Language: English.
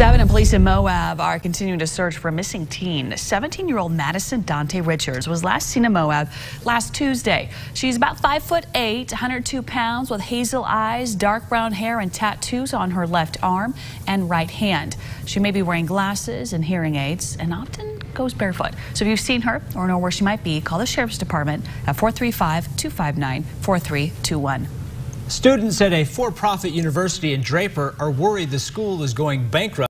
7 and police in Moab are continuing to search for a missing teen. 17-year-old Madison Dante Richards was last seen in Moab last Tuesday. She's about 5 foot 8, 102 pounds with hazel eyes, dark brown hair and tattoos on her left arm and right hand. She may be wearing glasses and hearing aids and often goes barefoot. So if you've seen her or know where she might be, call the Sheriff's Department at 435-259-4321. Students at a for-profit university in Draper are worried the school is going bankrupt.